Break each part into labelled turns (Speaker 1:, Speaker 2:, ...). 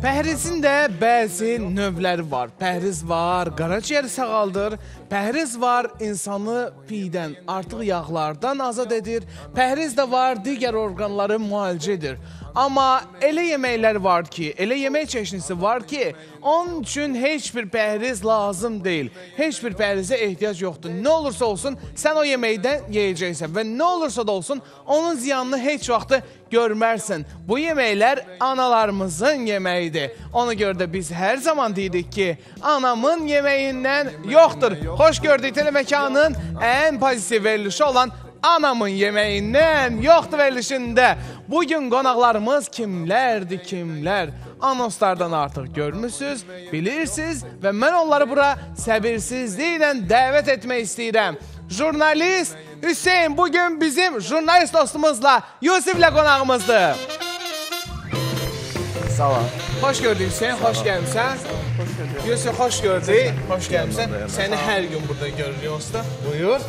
Speaker 1: Pəhrizin də bəzi növləri var. Pəhriz var, qaraciyər sağaldır. Pəhriz var, insanı piydən, artıq yağlardan azad edir. Pəhriz də var, digər orqanları müalicə edir. Amma elə yeməklər var ki, elə yemək çeşnisi var ki, onun üçün heç bir pəhriz lazım deyil. Heç bir pəhrizə ehtiyac yoxdur. Nə olursa olsun, sən o yeməkdən yeyəcəksən və nə olursa da olsun, onun ziyanını heç vaxtı görmərsən. Bu yeməklər analarımızın yeməyidir. Ona görə də biz hər zaman deyirik ki, anamın yeməyindən yoxdur. Xoş gördük teleməkanın ən pozitiv verilişi olan Anamın yeməyindən yoxdur verilişində. Bu gün qonaqlarımız kimlərdir, kimlər? Anonslardan artıq görmüsüz, bilirsiniz və mən onları bura səbirsizliklə dəvət etmək istəyirəm. Jurnalist Hüseyn bugün bizim jurnalist dostumuzla Yusiflə qonağımızdır.
Speaker 2: Sağ ol.
Speaker 1: Xoş gördük Hüseyn, xoş gəlmisən. Yusuf xoş gördük, xoş gəlmisən. Səni hər gün burada görürük usta. Buyur.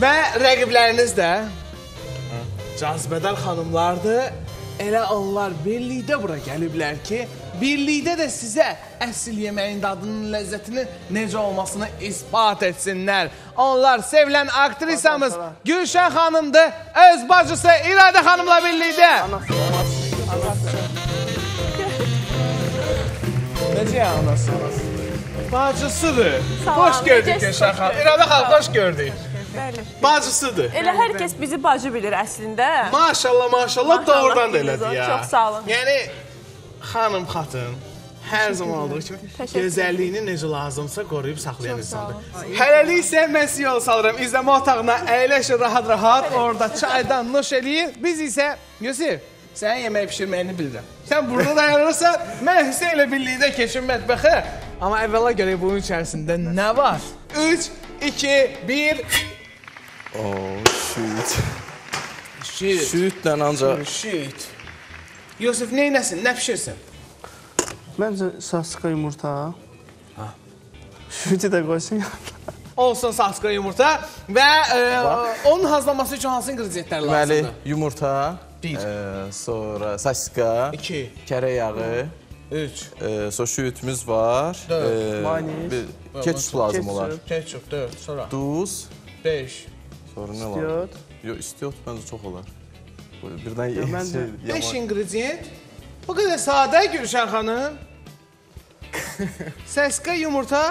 Speaker 1: Və rəqibləriniz də cazibədar xanımlardır. Elə onlar birlikdə bura gəliblər ki, birlikdə də sizə əsl yeməyin dadının, ləzzətinin necə olmasını isbat etsinlər. Onlar sevilən aktrisamız Gülşən xanımdır, öz bacısı İradə xanımla birlikdə. Necə anası? Bacısıdır. Xoş gördük? Gülşən xanım. İradə xanım, xoş gördük.
Speaker 3: Bəli.
Speaker 1: Bacısıdır.
Speaker 3: Elə hər kəs bizi bacı bilir əslində.
Speaker 1: Maşallah, maşallah, doğrudan da elədir ya.
Speaker 3: çox sağ olun.
Speaker 1: Yəni xanım xatın hər zaman olduğu kimi gözəlliyini necə lazımsa qoruyub saxlayan insandır. Hələlik isə mən sizi yol salıram. İzləmə otağına əyləşin rahat-rahat, orada çaydan nuş eləyin. Biz isə Yusif, sənin yemək bişirməyini bilirəm. Sən burada dayanırsan, mən Hüseynlə birlikdə keçim mətbəxə. Amma əvvəla görək bunun içərisində nə var? 3 2 1
Speaker 2: Oo, şüt.
Speaker 1: Şit.
Speaker 2: Şütlə ancaq
Speaker 1: Shit. Yusuf neynəsin? Nə bişirsin?
Speaker 4: Məncə saska yumurta. Şütü də qoysun.
Speaker 1: Olsun saska yumurta və e, onun hazırlanması üçün hansı inqridiyentlər
Speaker 2: deməli
Speaker 1: lazımdır?
Speaker 2: yumurta,
Speaker 1: Bir.
Speaker 2: e, sonra saska,
Speaker 1: 2
Speaker 2: kərə yağı,
Speaker 1: 3
Speaker 2: e, sonra şütümüz var.
Speaker 1: Dörd.
Speaker 2: e,
Speaker 4: Mayonez.
Speaker 2: bir Ketçup lazım olar.
Speaker 1: ketçup 4 sonra
Speaker 4: Duz,
Speaker 1: 5
Speaker 2: Sonra nə lazım?
Speaker 4: diyot.
Speaker 2: Yox, istiyot məncə çox olar. Birdən ye,
Speaker 4: məncə
Speaker 2: şey,
Speaker 1: 5
Speaker 2: yaman-
Speaker 1: ingredient. Bu qədər sadə Gülşən xanım. Saska yumurta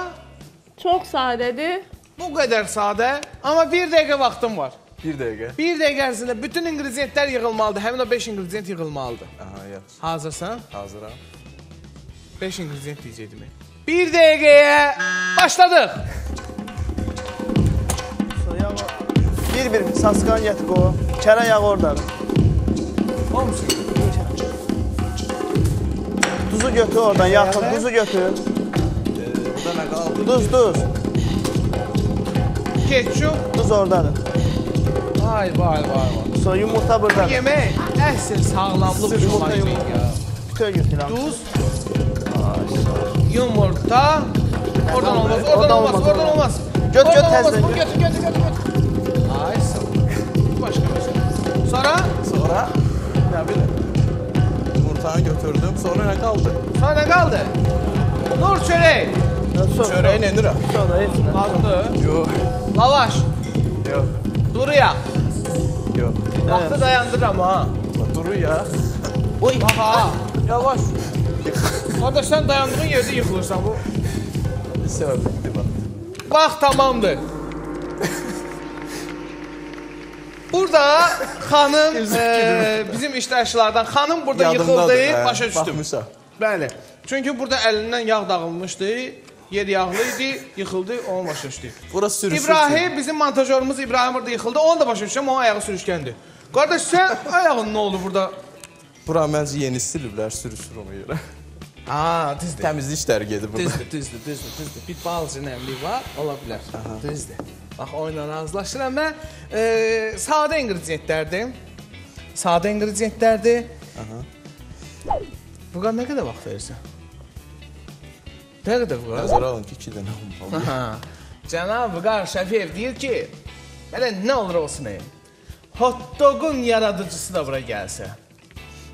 Speaker 3: Çox sadədir.
Speaker 1: bu qədər sadə, amma 1 dəqiqə vaxtım var.
Speaker 2: Bir dəqiqə.
Speaker 1: 1 dəqiqə ərzində bütün ingrediyentlər yığılmalıdır. Həmin o 5 ingredient yığılmalıdır.
Speaker 2: Aha, yaxşı.
Speaker 1: Hazırsan?
Speaker 2: Hazıram.
Speaker 1: 5 ingredient deyəcəkdim. 1 dəqiqəyə başladıq.
Speaker 4: Yağı. Bir-bir saskanı gətir qoy. Kərə yağı ordadır.
Speaker 1: Olmuş.
Speaker 4: Duzu götür oradan, yaxın duzu götür.
Speaker 2: Burada nə qaldı?
Speaker 4: Duz, duz.
Speaker 1: Ketçup.
Speaker 4: Duz ordadır.
Speaker 1: Vay vay vay vay.
Speaker 4: Sonra yumurta burdadır.
Speaker 1: Yemək əsl sağlamlıq
Speaker 4: yumurta, yumurta. Bütün götür.
Speaker 1: Duz, yumurta. Oradan olmaz, oradan olmaz, oradan olmaz.
Speaker 4: Göt, göt, təzdən
Speaker 1: götür, götür, götür. Sonra,
Speaker 2: Sonra nə bilim. Yumurtanı götürdüm. Sonra nə qaldı?
Speaker 1: sonra nə qaldı? Nur çörək.
Speaker 4: Sonra,
Speaker 2: Çörəyi nedirəm?
Speaker 4: sonra heç nə.
Speaker 1: Qaldı.
Speaker 2: Yox.
Speaker 1: Lavaş.
Speaker 2: Yox.
Speaker 1: Duru yağ.
Speaker 2: Yox.
Speaker 1: Vaxtı dayandırıram ha.
Speaker 2: Duru ya.
Speaker 1: Bax ha. Yavaş. Qardaş sən dayandığın yerdə yıxılırsan bu.
Speaker 2: Səbəbdir bax.
Speaker 1: Vaxt tamamdır. Burada xanım e, bizim iştirakçılardan xanım burada yıxıldı,
Speaker 2: hə,
Speaker 1: başa düşdüm.
Speaker 2: Baxmışam.
Speaker 1: Bəli. Çünki burada əlindən yağ dağılmışdı, yer yağlı idi, yıxıldı, onu başa düşdük.
Speaker 2: Bura sürüşür.
Speaker 1: İbrahim, bizim montajörümüz İbrahim burada yıxıldı, onu da başa düşdüm, onun ayağı sürüşkəndir. Qardaş sən ayağın nə oldu burada?
Speaker 2: Bura məncə yeni siliblər, sürüşür ona görə.
Speaker 1: Ha, düzdür.
Speaker 2: Təmizlik işləri gedir burada.
Speaker 1: Düzdür, düzdür, düzdür, düzdür. Bir balaca nəmlik var, ola bilər. Düzdür. Bax, oyunla razılaşıram və e, sadə ingrediyentlərdir. Sadə ingrediyentlərdir. Bu qan nə qədər vaxt verirsən? Nə qədər bu qan?
Speaker 2: Nəzərə alın ki, 2 dənə olmalı.
Speaker 1: Cənab Vüqar Şəfiyev deyir ki, belə nə olur olsun ey. hot dogun yaradıcısı da bura gəlsə.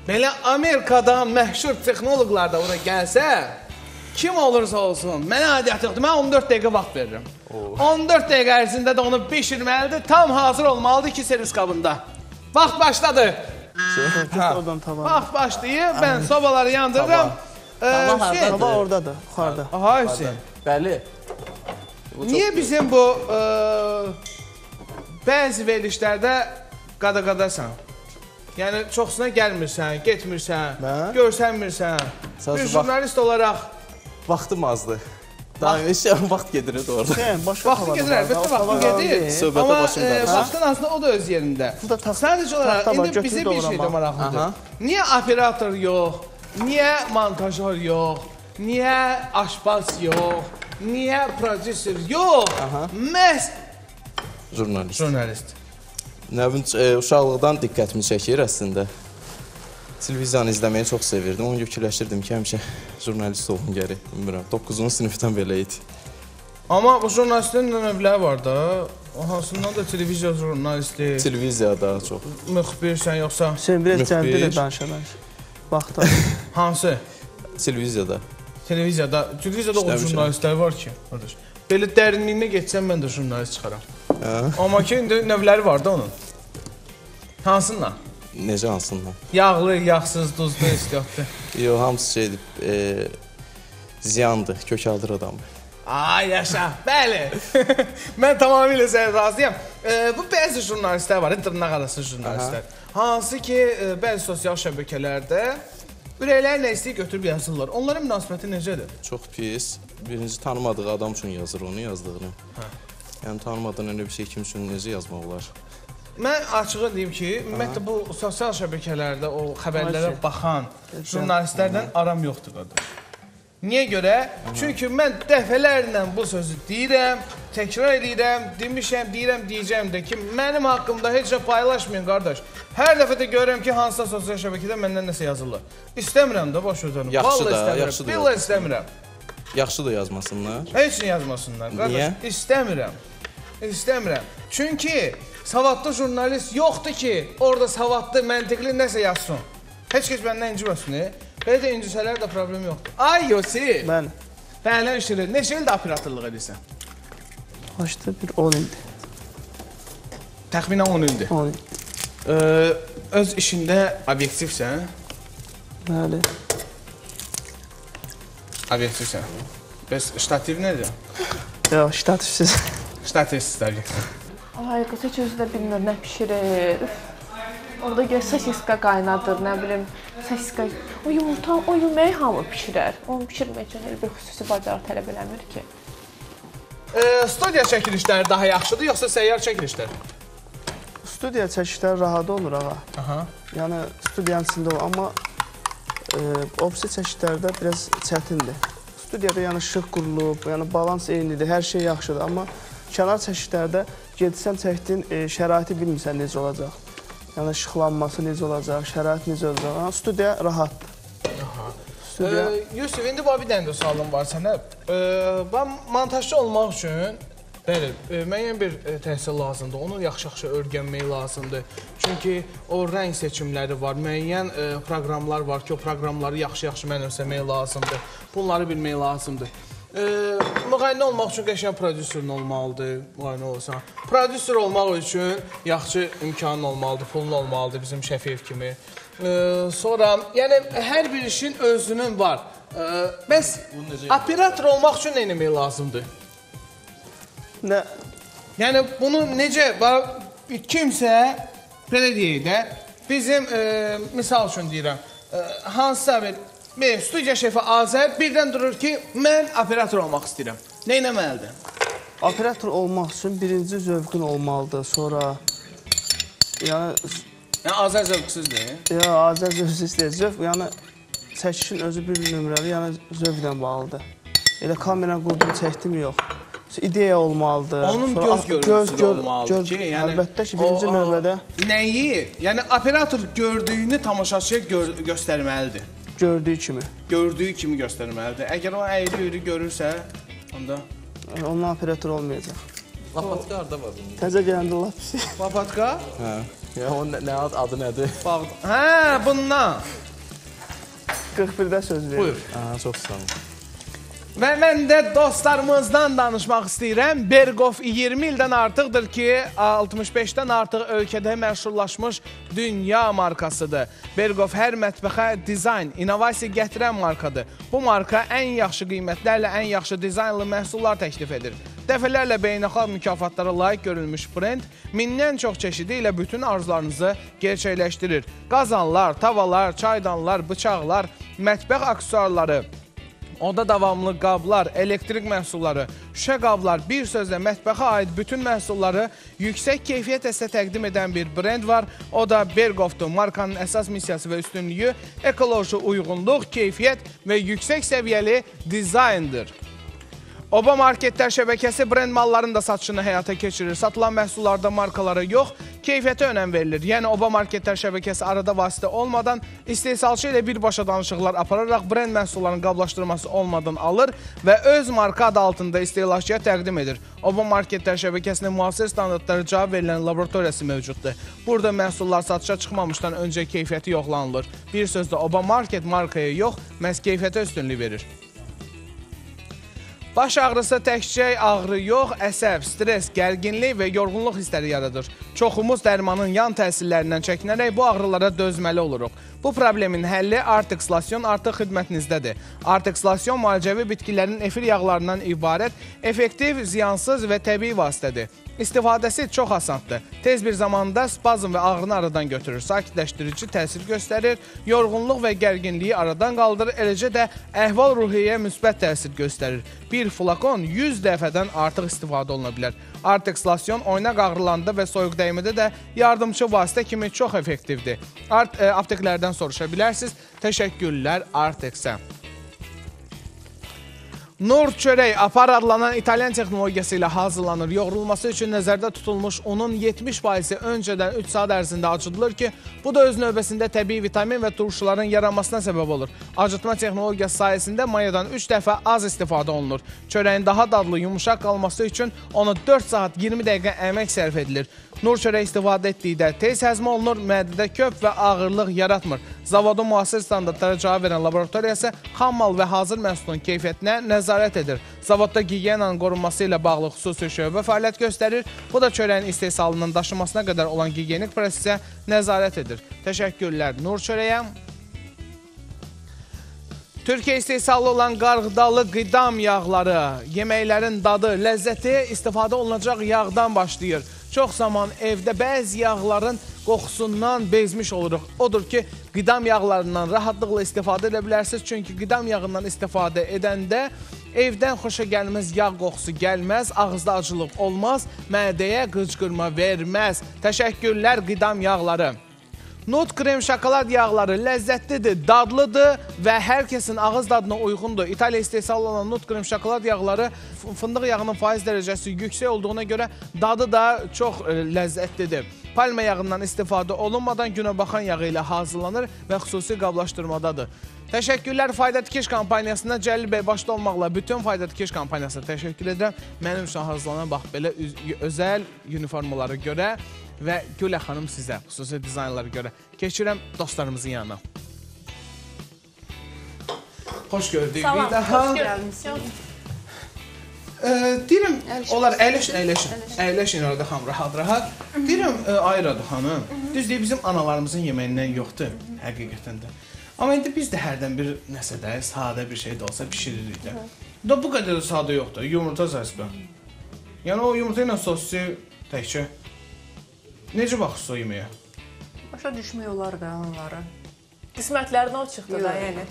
Speaker 1: Belə Amerikadan məşhur texnoloqlar da bura gəlsə, kim olursa olsun, mənə adiyyat yoxdur. Mən 14 dəqiqə vaxt verirəm. 14 dəqiqə ərzində də onu bişirməlidir, tam hazır olmalıdır ki, servis qabında. Vaxt başladı.
Speaker 4: Oradan tava.
Speaker 1: Vaxt başlayır, mən sobaları yandırıram.
Speaker 2: Tava hardadır?
Speaker 4: Tava oradadır, yuxarıda.
Speaker 1: Aha Hüseyin.
Speaker 2: Bəli.
Speaker 1: Niyə bizim bu ə, bəzi verilişlərdə qada-qadasan? Yəni çoxsuna gəlmirsən, getmirsən,
Speaker 2: Mən?
Speaker 1: görsənmirsən.
Speaker 2: Sən
Speaker 1: Bir jurnalist olaraq
Speaker 2: Vaxtım azdır. Daha heç vaxt gedir orada.
Speaker 4: Şey, başqa tavada
Speaker 1: gedir, əlbəttə
Speaker 4: qaldı.
Speaker 1: gedir.
Speaker 2: Söhbətə
Speaker 1: Amma
Speaker 2: başım
Speaker 1: e,
Speaker 2: qarışır.
Speaker 1: vaxtın aslında o da öz yerində. Sadəcə olaraq indi bizə bir şey də maraqlıdır. Niyə operator yox? Niyə montajyor yox? Niyə aşpaz yox? Niyə prodüser yox? Məhz
Speaker 2: Jurnalist.
Speaker 1: jurnalist.
Speaker 2: Nəvin e, uşaqlıqdan diqqətimi çəkir əslində. Televiziyanı izləməyi çox sevirdim. Onu fikirləşirdim ki, həmişə jurnalist olum gərək. Bilmirəm, 9-cu sinifdən belə idi.
Speaker 1: Amma bu jurnalistlərin də növləri var da. O hansından da televiziya jurnalisti,
Speaker 2: Televiziyada çox.
Speaker 1: müxbirsən yoxsa
Speaker 4: Hüseyin biraz
Speaker 2: Müxbir.
Speaker 4: cəmdə ilə danışalar. Vaxta.
Speaker 1: hansı?
Speaker 2: Televiziyada.
Speaker 1: Televiziyada, televiziyada o jurnalistlər var ki, qardaş. Belə dərinliyinə getsəm mən də jurnalist çıxaram.
Speaker 2: Hə?
Speaker 1: Amma ki indi növləri var da onun. Hansından?
Speaker 2: Necə hansından?
Speaker 1: Yağlı, yağsız, duzlu, istiyatlı.
Speaker 2: Yox, hamısı şeydir. E, ziyandır, kökaldır adamı.
Speaker 1: Ay yaşa. Bəli. mən tamamilə sənə razıyam. E, bu bəzi jurnalistlər var, dırnaq arası jurnalistlər. Hansı ki, e, bəzi sosial şəbəkələrdə ürəkləri nə istəyir götürüb yazırlar. Onların münasibəti necədir?
Speaker 2: Çox pis. Birinci tanımadığı adam üçün yazır onu yazdığını. Hə. Yəni tanımadan elə bir şey kim üçün necə yazmaq olar?
Speaker 1: Mən açığı deyim ki, ümumiyyətlə bu sosial şəbəkələrdə o xəbərlərə baxan jurnalistlərdən aram yoxdur qardaş. Niyə görə? Çünki mən dəfələrlə bu sözü deyirəm, təkrar edirəm, demişəm, deyirəm, deyəcəm də ki, mənim haqqımda heç nə paylaşmayın qardaş. Hər dəfə də görürəm ki, hansısa sosial şəbəkədə məndən nəsə yazırlar. İstəmirəm də baş ödənim.
Speaker 2: Yaxşı da,
Speaker 1: istəmirəm.
Speaker 2: yaxşı da
Speaker 1: Billahi
Speaker 2: yox.
Speaker 1: istəmirəm.
Speaker 2: Yaxşı da yazmasınlar.
Speaker 1: Heç nə yazmasınlar. Qardaş,
Speaker 2: Niyə?
Speaker 1: İstəmirəm. İstəmirəm. Çünki savadlı jurnalist yoxdur ki, orada savadlı, məntiqli nəsə yazsın. Heç kəs məndən inciməsin. e. Belə də incəsələr də problem yoxdur. Ay Yosi,
Speaker 4: Mən
Speaker 1: bəli işlə. Neçə ildir operatorluq edirsən?
Speaker 4: başda bir 10 ildir.
Speaker 1: Təxminən 10 ildir.
Speaker 4: 10 il.
Speaker 1: Ee, öz işində obyektivsən?
Speaker 4: Bəli.
Speaker 1: Obyektivsən. Bəs ştativ nədir?
Speaker 4: Yox, ştativsiz.
Speaker 1: Ştativsiz obyektiv.
Speaker 3: Ay qız heç özü də bilmir nə bişirir. Üf. Orada gəl sosiska qaynadır, nə bilim, sosiska. O yumurta, o yeməyi hamı bişirər. Onu bişirmək üçün elə bir xüsusi bacarıq tələb eləmir ki.
Speaker 1: Ee, studiya çəkilişləri daha yaxşıdır yoxsa səyyar çəkilişlər?
Speaker 4: Studiya çəkişləri rahat olur ağa.
Speaker 1: Aha.
Speaker 4: Yəni studiyanın içində olur, amma e, ofisi çəkişlərdə biraz çətindir. Studiyada yəni işıq qurulub, yəni balans eynidir, hər şey yaxşıdır, amma kənar çəkişlərdə getsən çəkdiyin e, şəraiti bilmirsən necə olacaq. Yəni işıqlanması necə olacaq, şərait necə olacaq. Yəni studiya rahatdır. Studiya
Speaker 1: Ee, Yusuf, indi bir dənə də sualım var sənə. Ee, ben montajçı olmaq üçün bəli, e, müəyyən bir e, təhsil lazımdır. Onu yaxşı-yaxşı öyrənmək lazımdır. Çünki o rəng seçimləri var, müəyyən e, proqramlar var ki, o proqramları yaxşı-yaxşı mənimsəmək lazımdır. Bunları bilmək lazımdır. E, müğənni olmaq üçün qəşəng prodüserin olmalıdır, müğənni olsan. Prodüser olmaq üçün yaxşı imkanın olmalıdır, pulun olmalıdır bizim Şəfiyev kimi. E, sonra, yəni hər bir işin özünün var. E, bəs operator olmaq üçün nə etmək lazımdır?
Speaker 4: nə
Speaker 1: Yəni bunu necə kimsə belə deyək də bizim e, misal üçün deyirəm, e, hansısa bir bir studiya şefi Azər birdən durur ki, mən operator olmaq istəyirəm. Nə etməlidir?
Speaker 4: operator olmaq üçün birinci zövqün olmalıdır. Sonra yəni
Speaker 1: Yəni Azər zövqsüzdür.
Speaker 4: Ya Azər zövqsüz istəyir. Zövq yəni çəkişin özü bir nömrəli, yəni zövqlə bağlıdır. Elə kamera qurdum, çəkdim yox. İdeya olmalıdır.
Speaker 1: Onun
Speaker 4: Sonra
Speaker 1: göz görüntüsü
Speaker 4: gör-
Speaker 1: olmalıdır
Speaker 4: göz-
Speaker 1: ki, yəni
Speaker 4: əlbəttə ki, birinci
Speaker 1: o-
Speaker 4: növbədə
Speaker 1: nəyi? Yəni operator gördüyünü tamaşaçıya gör göstərməlidir.
Speaker 4: Gördüyü kimi.
Speaker 1: Gördüyü kimi göstərməlidir. Əgər o əyri-üyrü görürsə, onda
Speaker 4: Ondan operator olmayacaq.
Speaker 2: Lapatka harda var bunun?
Speaker 4: Təzə gələndə lap pis.
Speaker 1: Lapatka
Speaker 2: Hə. Ya o nə, ad, adı nədir?
Speaker 1: Bax. Hə, bundan.
Speaker 4: 41-də söz verir.
Speaker 1: Buyur.
Speaker 2: Aha, çox sağ olun.
Speaker 1: Və mən də dostlarımızdan danışmaq istəyirəm. Bergov 20 ildən artıqdır ki, 65-dən artıq ölkədə məşhurlaşmış dünya markasıdır. Bergov hər mətbəxə dizayn, innovasiya gətirən markadır. Bu marka ən yaxşı qiymətlərlə ən yaxşı dizaynlı məhsullar təklif edir. Dəfələrlə beynəlxalq mükafatlara layiq görülmüş brend mindən çox çeşidi ilə bütün arzularınızı gerçəkləşdirir. Qazanlar, tavalar, çaydanlar, bıçaqlar, mətbəx aksesuarları, Oda davamlı qablar, elektrik məhsulları, şüşə qablar, bir sözlə mətbəxə aid bütün məhsulları yüksək keyfiyyət əslə təqdim edən bir brend var. O da Bergovdur. Markanın əsas missiyası və üstünlüyü ekoloji uyğunluq, keyfiyyət və yüksək səviyyəli dizayndır. Oba Marketlər şəbəkəsi brend mallarının da satışını həyata keçirir. Satılan məhsullarda markalara yox, keyfiyyətə önəm verilir. Yəni Oba Marketlər şəbəkəsi arada vasitə olmadan istehsalçı ilə birbaşa danışıqlar apararaq brend məhsullarının qablaşdırması olmadan alır və öz marka adı altında istehlakçıya təqdim edir. Oba Marketlər şəbəkəsinin müasir standartlara cavab verilən laboratoriyası mövcuddur. Burada məhsullar satışa çıxmamışdan öncə keyfiyyəti yoxlanılır. Bir sözlə Oba Market markaya yox, məhz keyfiyyətə üstünlük verir. Baş ağrısı təkcə ağrı yox, əsəb, stres, gərginlik və yorğunluq hissləri yaradır. Çoxumuz dərmanın yan təsirlərindən çəkinərək bu ağrılara dözməli oluruq. Bu problemin həlli Artexlasyon artıq xidmətinizdədir. Artexlasyon müalicəvi bitkilərin efir yağlarından ibarət effektiv, ziyansız və təbii vasitədir. İstifadəsi çox asandır. Tez bir zamanda spazm və ağrını aradan götürür, sakitləşdirici təsir göstərir, yorğunluq və gərginliyi aradan qaldırır, eləcə də əhval-ruhiyyəyə müsbət təsir göstərir. Bir flakon 100 dəfədən artıq istifadə oluna bilər. Artexlasyon oynaq ağrılanda və soyuq dəymədə də yardımçı vasitə kimi çox effektivdir. Art e, apteklərdən soruşa bilərsiniz. Təşəkkürlər Artexə. Nur çörək apar adlanan İtalyan texnologiyası ilə hazırlanır. Yoğrulması üçün nəzərdə tutulmuş unun 70%-i öncədən 3 saat ərzində acıdılır ki, bu da öz növbəsində təbii vitamin və turşuların yaranmasına səbəb olur. Acıtma texnologiyası sayəsində mayadan 3 dəfə az istifadə olunur. Çörəyin daha dadlı, yumuşaq qalması üçün ona 4 saat 20 dəqiqə əmək sərf edilir. Nur çörək istifadə etdikdə tez həzm olunur, mədədə köp və ağırlıq yaratmır. Zavodun müasir standartlara cavab verən laboratoriyası xammal və hazır məhsulun keyfiyyətinə nəzarət edir. Zavodda gigiyenanın qorunması ilə bağlı xüsusi şöbə fəaliyyət göstərir. Bu da çörəyin istehsalının daşınmasına qədər olan gigiyenik prosesə nəzarət edir. Təşəkkürlər Nur çörəyə. Türkiyə istehsalı olan qarğıdalı qidam yağları, yeməklərin dadı, ləzzəti istifadə olunacaq yağdan başlayır. Çox zaman evdə bəzi yağların qoxusundan bezmiş oluruq. Odur ki, qidam yağlarından rahatlıqla istifadə edə bilərsiniz. Çünki qidam yağından istifadə edəndə evdən xoşa gəlməz yağ qoxusu gəlməz, ağızda acılıq olmaz, mədəyə qıcqırma verməz. Təşəkkürlər qidam yağları. Nut krem şokolad yağları ləzzətlidir, dadlıdır və hər kəsin ağız dadına uyğundur. İtaliya istehsal olunan nut krem şokolad yağları fındıq yağının faiz dərəcəsi yüksək olduğuna görə dadı da çox e, ləzzətlidir. Palma yağından istifadə olunmadan günəbaxan yağı ilə hazırlanır və xüsusi qablaşdırmadadır. Təşəkkürlər Fayda Tikiş kampaniyasına Cəlil bəy başda olmaqla bütün Fayda Tikiş kampaniyasına təşəkkür edirəm. Mənim üçün hazırlanan bax belə özəl uniformalara görə və Gülə xanım sizə xüsusi dizaynlara görə keçirəm dostlarımızın yanına. Xoş gördük bir daha. Ə, deyirəm, onlar əyləşin, əyləşin. Əyləşin orada xam rahat-rahat. Deyirəm, ə, ay Radu xanım, düz deyir bizim analarımızın yeməyindən yoxdur həqiqətən də. Amma indi biz də hərdən bir nəsə də sadə bir şey də olsa bişiririk də. Da bu qədər də sadə yoxdur. Yumurta səsbə. Yəni o yumurta ilə soslu təkcə. Necə baxırsınız o yeməyə?
Speaker 5: Başa düşmək olar da onları.
Speaker 3: Qismətlərinə o çıxdı da,
Speaker 5: Yox.
Speaker 3: yəni.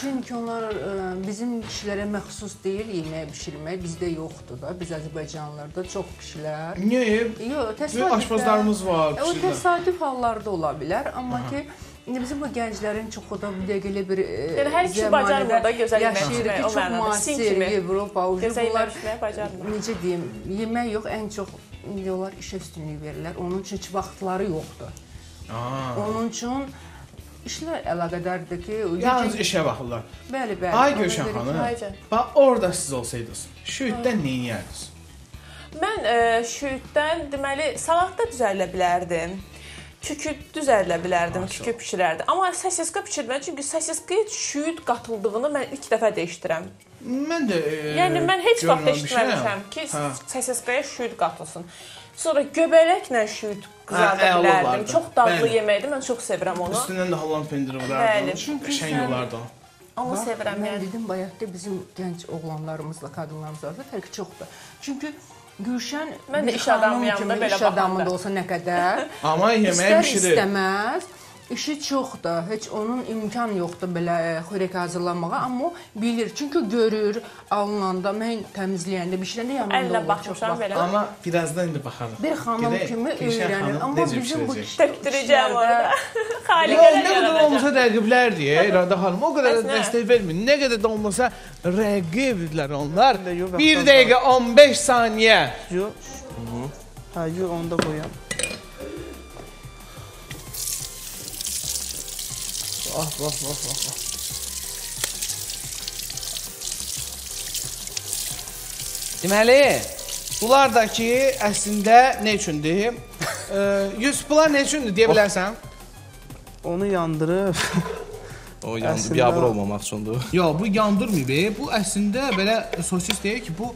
Speaker 5: Çünki onlar ə, bizim kişilərə məxsus deyil yemək bişirmək, bizdə yoxdur da. Biz Azərbaycanlılarda çox kişilər.
Speaker 1: Niyə?
Speaker 5: Yox,
Speaker 1: Bir
Speaker 5: təsadüf.
Speaker 1: aşpazlarımız var.
Speaker 5: E, O təsadüf hallarda ola bilər, amma ki indi bizim bu gənclərin çoxu da bu dəqiqə elə bir e,
Speaker 3: Yəni hər kişi bacarmır da gözəl yemək o
Speaker 5: çox müasir. Avropa, bunlar necə deyim, yemək yox, ən çox indi onlar işə üstünlük verirlər. Onun üçün heç vaxtları yoxdur.
Speaker 1: Aa.
Speaker 5: Onun üçün işlə əlaqədardır ki,
Speaker 1: Yalnız
Speaker 5: gecə-
Speaker 1: işə baxırlar.
Speaker 5: Bəli, bəli.
Speaker 1: Ay
Speaker 5: ki,
Speaker 1: xanım. Bax orada siz olsaydınız, şüyüddən nə edərdiniz?
Speaker 3: Mən e, şüyüddən deməli salat da düzəldə bilərdim.
Speaker 6: kükü düzəldə bilərdim, kükü bişirərdim. Amma sosiska bişirmədim çünki sosiskaya şüyüd qatıldığını mən ilk dəfə eşidirəm.
Speaker 1: Mən də e,
Speaker 6: Yəni mən heç vaxt eşitməmişəm ki,
Speaker 1: Hə.
Speaker 6: sosiskaya şüyüd qatılsın. Sonra göbələklə şüyüd qızarda
Speaker 1: Hə,
Speaker 6: bilərdim. Çox dadlı yeməkdir. Mən çox sevirəm onu.
Speaker 1: Üstündən də Holland pendiri
Speaker 6: Bəli.
Speaker 1: vurardı. Qəşəng olardı.
Speaker 6: Onu sevirəm
Speaker 5: Mən
Speaker 6: yəni.
Speaker 5: dedim bayaqda bizim gənc oğlanlarımızla qadınlarımız arasında fərqi çoxdur. Çünki Gülşən
Speaker 6: Mən də iş adamıyam da belə
Speaker 5: iş adamı
Speaker 6: baxanda.
Speaker 5: da olsa nə qədər
Speaker 1: Amma yeməyi
Speaker 5: İstər
Speaker 1: bişirir.
Speaker 5: istəməz işi çoxdur. Heç onun imkan yoxdur belə e, xörək hazırlamağa, amma bilir. Çünki görür, alınanda, mən təmizləyəndə, bişirəndə yanında
Speaker 6: Əllə
Speaker 5: olur çox
Speaker 6: baxmışam
Speaker 5: vaxt.
Speaker 6: belə.
Speaker 1: Amma birazdan indi baxarıq.
Speaker 5: Bir xanım
Speaker 1: Gedək,
Speaker 5: kimi
Speaker 1: Gülşən
Speaker 5: öyrənir.
Speaker 1: xanım
Speaker 5: Amma
Speaker 1: necə
Speaker 5: bizim bu
Speaker 1: bişirəcək?
Speaker 6: Tökdürəcəm orada.
Speaker 1: Yox,
Speaker 6: Xaliqələr
Speaker 1: nə qədər
Speaker 6: yaradacaq.
Speaker 1: olmasa rəqiblər deyə İrada xanım o qədər də
Speaker 6: nə?
Speaker 1: dəstək vermir. Nə qədər də olmasa rəqiblər onlar.
Speaker 7: də yox,
Speaker 1: 1
Speaker 7: vaxtdan
Speaker 1: dəqiqə 15 saniyə.
Speaker 7: Yox. Hə, yox, onu da
Speaker 1: Bax, bax, bax, bax. bax. Deməli, bunlar da ki, əslində nə üçündür? E, 100 bunlar nə üçündür deyə bilərsən?
Speaker 7: Onu yandırıb
Speaker 2: O yandı, biabır olmamaq üçündür.
Speaker 1: Yox, bu yandırmayıb. Bu əslində belə sosis deyir ki, bu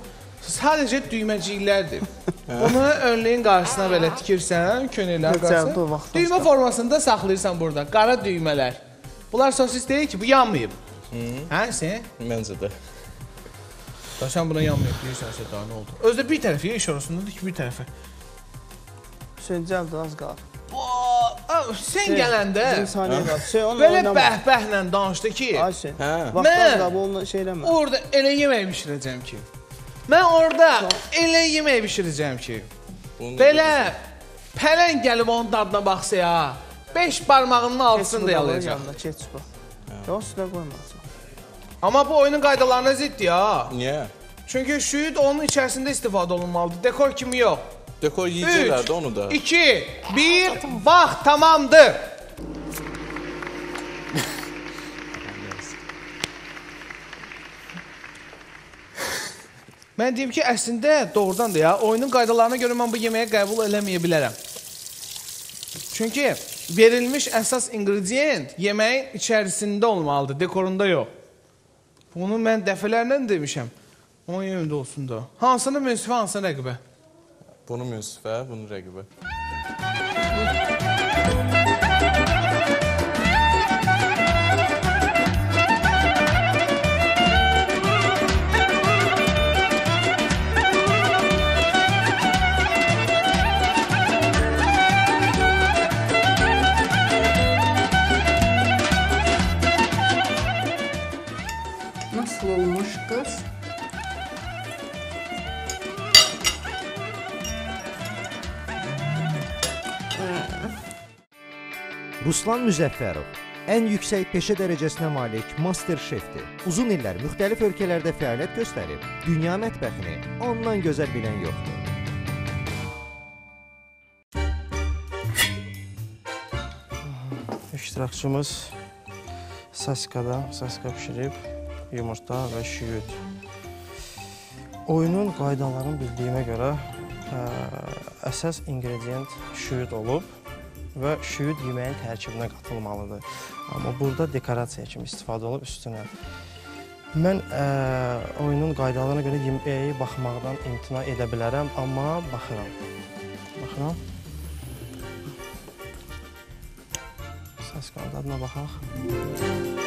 Speaker 1: sadəcə düyməciklərdir. Bunu önlüyün qarşısına belə tikirsən, könüllərin qarşısına. Düymə formasında saxlayırsan burada. Qara düymələr. Bunlar sosis deyir ki, bu yanmayıb. Hə, sən?
Speaker 2: Məncə də.
Speaker 1: Da sən buna yanmayıb deyirsən, daha nə oldu? Özdə bir tərəfi iş orasındadır ki, bir tərəfi.
Speaker 7: Cəldə az qalıb.
Speaker 1: Aa, sən gələndə
Speaker 7: Bir saniyə qalıb. Hüseyn onu
Speaker 1: belə
Speaker 7: oynama.
Speaker 1: bəhbəhlə danışdı ki,
Speaker 7: Ay Hüseyn.
Speaker 2: Hə.
Speaker 7: Vaxt az
Speaker 1: Mən-
Speaker 7: qalıb, onu şey eləmə.
Speaker 1: orada elə yemək bişirəcəm ki. Mən orada elə yemək bişirəcəm ki.
Speaker 2: Bunu
Speaker 1: Belə pələng gəlib onun dadına baxsa ya, 5 barmağının altısını da yalayacaq.
Speaker 7: Yanına ketçup. Yox, üstünə qoyma.
Speaker 1: Amma bu oyunun qaydalarına ziddir ya.
Speaker 2: Niyə?
Speaker 1: Çünki şüyüd onun içərisində istifadə olunmalıdır. Dekor kimi yox.
Speaker 2: Dekor
Speaker 1: 3
Speaker 2: yeyəcəklər də onu da.
Speaker 1: 2 1 vaxt tamamdır. Mən deyim ki, əslində doğrudan da ya, oyunun qaydalarına görə mən bu yeməyi qəbul eləməyə bilərəm. Çünki verilmiş əsas ingredient yeməyin içərisində olmalıdır, dekorunda yox. Bunu mən dəfələrlə demişəm. Onun yerində olsun da. Hansını münsifə, hansını rəqibə?
Speaker 2: Bunu münsifə, bunu rəqibə.
Speaker 8: Ruslan Müzəffərov ən yüksək peşə dərəcəsinə malik master şefdir. Uzun illər müxtəlif ölkələrdə fəaliyyət göstərib, dünya mətbəxini ondan gözəl bilən yoxdur.
Speaker 7: İştirakçımız saskada, saska pişirib, yumurta və şüyüd. Oyunun qaydalarını bildiyimə görə ə, əsas ingredient şüyüd olub və şüyüd yeməyin tərkibinə qatılmalıdır. Amma burada dekorasiya kimi istifadə olub üstünə. Mən ə, oyunun qaydalarına görə yeməyi baxmaqdan imtina edə bilərəm, amma baxıram. Baxıram. Saskanın dadına baxaq. Normaldır.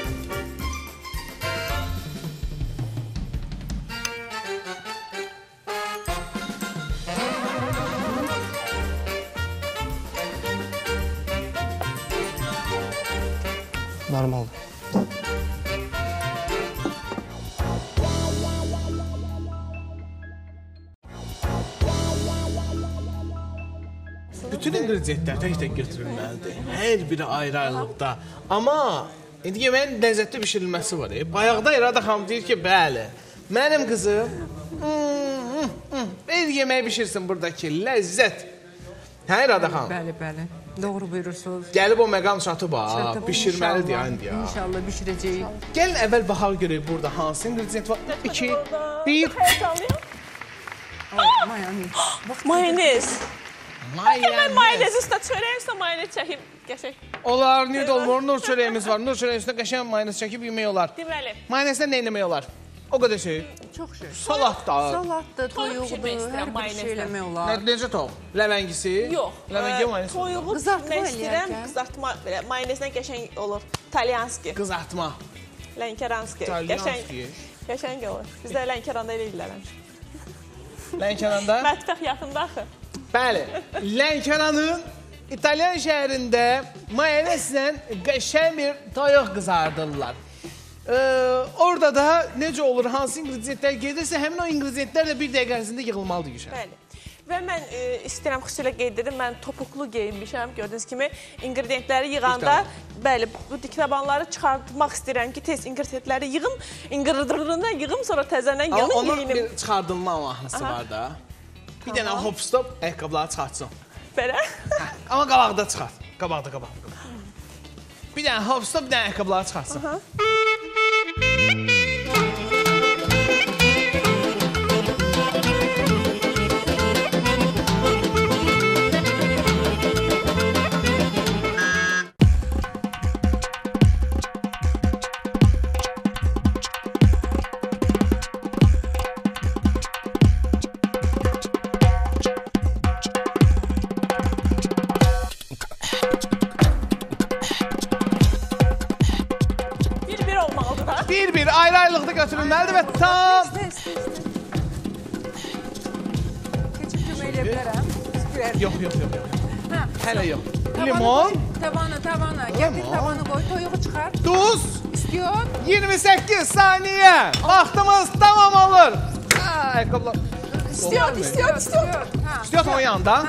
Speaker 1: İngrediyentlər tək-tək götürülməlidir. Hər biri ayrı-ayrılıqda. Amma indi yeməyin ləzzətli bişirilməsi var. E. Bayaqda İrada xanım deyir ki, bəli, mənim qızım bir yemək bişirsin buradakı ləzzət. Hə İrada xanım?
Speaker 5: Bəli, bəli. Doğru buyurursunuz.
Speaker 1: Gəlib o məqam çatıb ha, bişirməlidir indi ya.
Speaker 5: İnşallah bişirəcəyik.
Speaker 1: Gəlin əvvəl baxaq görək burada hansı ingredient var. 2 1
Speaker 5: Ay, mayonez. Bax,
Speaker 6: Mayonez.
Speaker 3: Mən mayonez üstə çörək üstə mayonez çəkib qəşəng.
Speaker 1: Olar, niyə olmur? Nur çörəyimiz var. Nur çörəyin üstünə qəşəng mayonez çəkib yemək olar.
Speaker 3: Deməli,
Speaker 1: Mayonezlə nə etmək olar? O qədər şey.
Speaker 5: Çox şey.
Speaker 1: Salat da.
Speaker 5: Salatdır,
Speaker 3: Toyuq
Speaker 5: toyuqdur, hər bir
Speaker 3: mayonezlə.
Speaker 5: şey eləmək
Speaker 1: Nə,
Speaker 5: olar.
Speaker 1: necə tox? Ləvəngisi?
Speaker 6: Yox.
Speaker 1: Ləvəngiyə
Speaker 6: ə,
Speaker 1: mayonez.
Speaker 6: Toyuğu
Speaker 5: Qızartma
Speaker 6: mən istəyirəm, qızartma belə mayonezdən qəşəng olur. İtalyanski,
Speaker 1: Qızartma.
Speaker 6: Lənkəranski. Qəşəng, qəşəng olur. Bizdə Lənkəranda eləyirlər. həmişə.
Speaker 1: Lənkəranda?
Speaker 6: Mətbəx yaxında axı.
Speaker 1: Bəli. Lənkəranın İtalyan şəhərində mayonezlə qəşəng bir toyuq qızardırlar. Ee, orada da necə olur, hansı inqridiyentlər gedirsə, həmin o inqridiyentlər də bir dəqiqə ərzində yığılmalıdır güşə.
Speaker 6: Bəli. Və mən e, istəyirəm xüsusilə qeyd edim, mən topuklu geyinmişəm. Gördüyünüz kimi inqridiyentləri yığanda, bəli, bu diktabanları çıxartmaq istəyirəm ki, tez inqridiyentləri yığım, inqırdırında yığım, sonra təzədən
Speaker 1: Amma
Speaker 6: yığım,
Speaker 1: onun
Speaker 6: yeyinim.
Speaker 1: bir çıxardılma mahnısı var da. Bir dənə hop stop ayaqqabıları çıxartsın.
Speaker 6: Belə.
Speaker 1: Hə, amma qabaqda çıxart. Qabaqda, qabaqda. Bir dənə hop stop, bir dənə ayaqqabıları çıxartsın.
Speaker 6: Bir-bir
Speaker 1: Hələ yox.
Speaker 5: Tavanı
Speaker 1: Limon,
Speaker 5: qoy, Tavanı, tavanı. Gətir tavanı qoy, toyuğu çıxar.
Speaker 1: duz,
Speaker 5: İstiyor.
Speaker 1: 28 saniyə. Vaxtımız tamam olur. Ha, ayaqqabılar.
Speaker 6: İstiyor, istiyor, istiyor.
Speaker 5: Ha.
Speaker 1: İstiyor o yanda.
Speaker 5: Ha.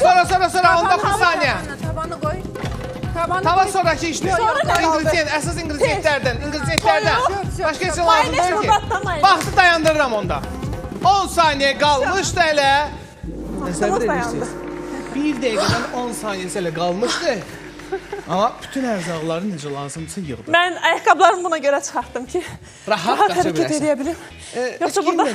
Speaker 1: Sonra, sonra, sonra 19
Speaker 5: Tavanı,
Speaker 1: saniyə.
Speaker 5: Tavanı, tavanı qoy. Tavanı
Speaker 1: Tava
Speaker 5: qoy.
Speaker 1: sonraki işdir.
Speaker 6: Sonra ne kaldı?
Speaker 1: İngredient, əsas ingrediyentlərdən, ingrediyentlərdən.
Speaker 5: Yox, yox,
Speaker 1: Başqa heç
Speaker 5: yox.
Speaker 1: lazım
Speaker 6: Mayonez
Speaker 1: deyil ki.
Speaker 6: burada, mayonez.
Speaker 1: Vaxtı dayandırıram onda. 10 saniyə qalmışdı elə. Təsəvvür
Speaker 6: dayandı.
Speaker 1: edirsiniz. 1 dəqiqədən 10 saniyəsi elə qalmışdı. Amma bütün ərzaqları necə lazımsa yığdı.
Speaker 6: Mən ayaqqabılarımı buna görə çıxartdım ki,
Speaker 1: Rahat
Speaker 6: rahat hərəkət edə bilim.
Speaker 1: E,
Speaker 6: Yoxsa burada-?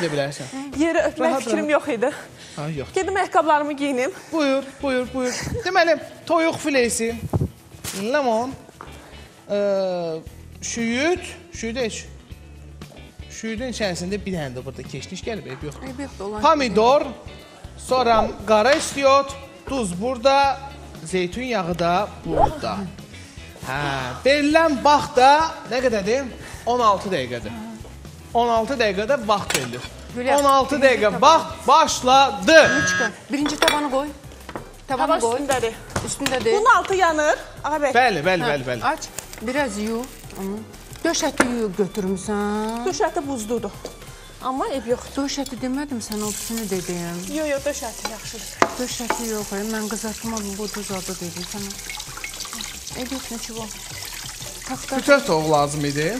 Speaker 6: Yeri öpmək
Speaker 1: Rahat,
Speaker 6: fikrim
Speaker 1: rahat.
Speaker 6: yox idi.
Speaker 1: Ha, yox.
Speaker 6: Gedim ayaqqabılarımı giyinim.
Speaker 1: Buyur, buyur, buyur. Deməli, toyuq filesi, limon, ə, şüyüd, şüyüd heç. Şüyüdün içərisində bir dənə də burada keşniş gəlib, eyb yox.
Speaker 5: Eyb yoxdur, olan
Speaker 1: Pomidor, sonra qara istiot, duz burada, zeytun yağı da burada. Hə, verilən vaxt da nə qədərdir? 16 dəqiqədir. 16 dəqiqədə vaxt verilir.
Speaker 5: Gülə,
Speaker 1: 16
Speaker 5: birinci
Speaker 1: dəqiqə vaxt başladı.
Speaker 5: Birinci tavanı qoy.
Speaker 6: Hava
Speaker 5: Tavanı qoy.
Speaker 6: üstündədir.
Speaker 5: Üstündədir.
Speaker 6: Bunun altı yanır. Ağa bəy,
Speaker 1: Bəli, bəli, bəli, bəli.
Speaker 5: Aç. Biraz yu. Döş əti yu götürmüsən.
Speaker 6: döş əti buzludur. Amma ev yoxdur.
Speaker 5: Döş əti demədim sən obsini dedim.
Speaker 6: Yo, yo, döş əti yaxşıdır.
Speaker 5: Döş əti yox, mən qızartma bu zadı dedim sənə. Eyb yox, neçə var? Taxta
Speaker 1: Bütöv toğ lazım idi.